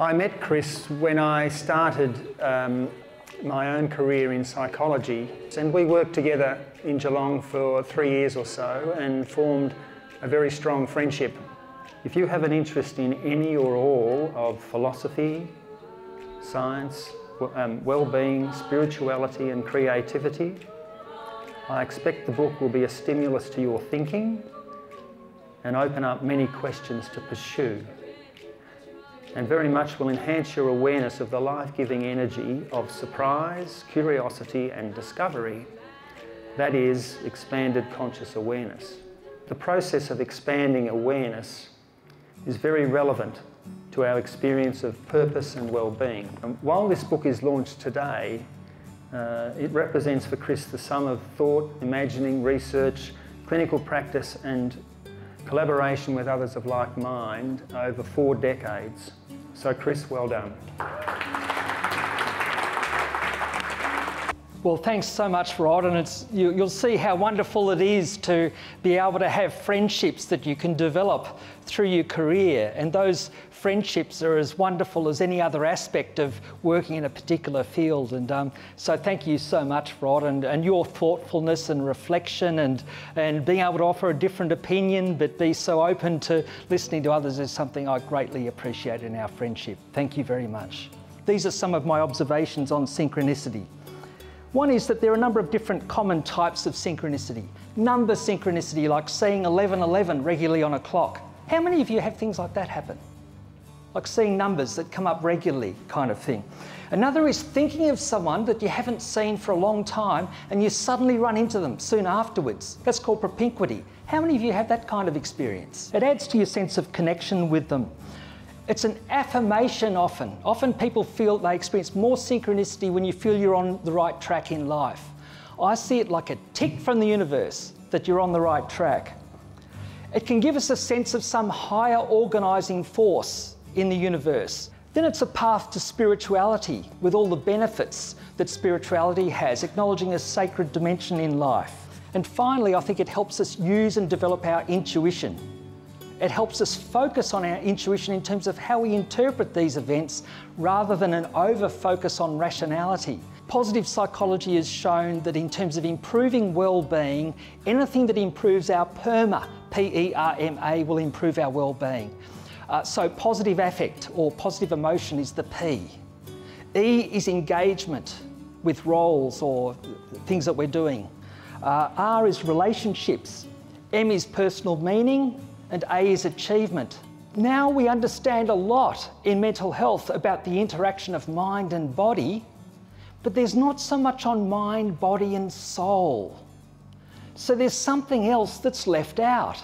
I met Chris when I started um, my own career in psychology and we worked together in Geelong for three years or so and formed a very strong friendship. If you have an interest in any or all of philosophy, science, um, well-being, spirituality and creativity, I expect the book will be a stimulus to your thinking and open up many questions to pursue and very much will enhance your awareness of the life-giving energy of surprise, curiosity and discovery. That is expanded conscious awareness. The process of expanding awareness is very relevant to our experience of purpose and well-being. While this book is launched today, uh, it represents for Chris the sum of thought, imagining, research, clinical practice and collaboration with others of like mind over four decades. So Chris, well done. Well, thanks so much, Rod, and it's, you, will see how wonderful it is to be able to have friendships that you can develop through your career, and those friendships are as wonderful as any other aspect of working in a particular field. And um, so, thank you so much, Rod, and, and your thoughtfulness and reflection and, and being able to offer a different opinion but be so open to listening to others is something I greatly appreciate in our friendship. Thank you very much. These are some of my observations on synchronicity. One is that there are a number of different common types of synchronicity. Number synchronicity, like seeing 1111 regularly on a clock. How many of you have things like that happen? like seeing numbers that come up regularly kind of thing. Another is thinking of someone that you haven't seen for a long time and you suddenly run into them soon afterwards. That's called propinquity. How many of you have that kind of experience? It adds to your sense of connection with them. It's an affirmation often. Often people feel they experience more synchronicity when you feel you're on the right track in life. I see it like a tick from the universe that you're on the right track. It can give us a sense of some higher organising force in the universe. Then it's a path to spirituality with all the benefits that spirituality has, acknowledging a sacred dimension in life. And finally, I think it helps us use and develop our intuition. It helps us focus on our intuition in terms of how we interpret these events rather than an over focus on rationality. Positive psychology has shown that in terms of improving well-being, anything that improves our PERMA, P-E-R-M-A, will improve our well-being. Uh, so positive affect or positive emotion is the P. E is engagement with roles or things that we're doing. Uh, R is relationships. M is personal meaning and A is achievement. Now we understand a lot in mental health about the interaction of mind and body, but there's not so much on mind, body and soul. So there's something else that's left out,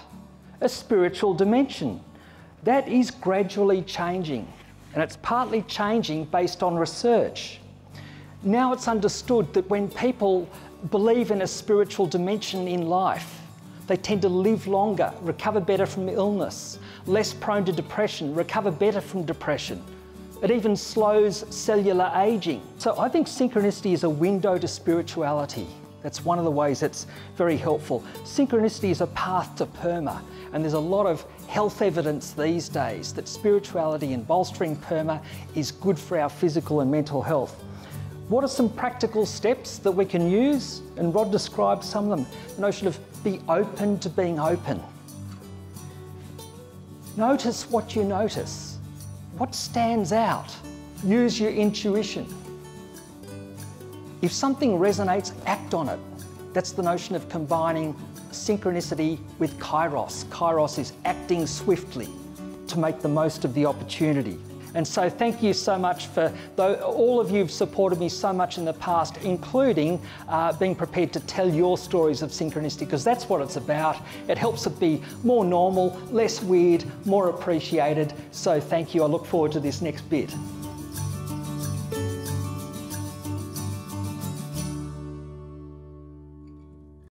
a spiritual dimension. That is gradually changing, and it's partly changing based on research. Now it's understood that when people believe in a spiritual dimension in life, they tend to live longer, recover better from illness, less prone to depression, recover better from depression. It even slows cellular aging. So I think synchronicity is a window to spirituality. That's one of the ways it's very helpful. Synchronicity is a path to PERMA, and there's a lot of health evidence these days that spirituality and bolstering PERMA is good for our physical and mental health. What are some practical steps that we can use? And Rod described some of them. The notion of be open to being open. Notice what you notice. What stands out? Use your intuition. If something resonates, act on it. That's the notion of combining synchronicity with kairos. Kairos is acting swiftly to make the most of the opportunity. And so thank you so much for, though all of you have supported me so much in the past, including uh, being prepared to tell your stories of synchronicity, because that's what it's about. It helps it be more normal, less weird, more appreciated. So thank you. I look forward to this next bit.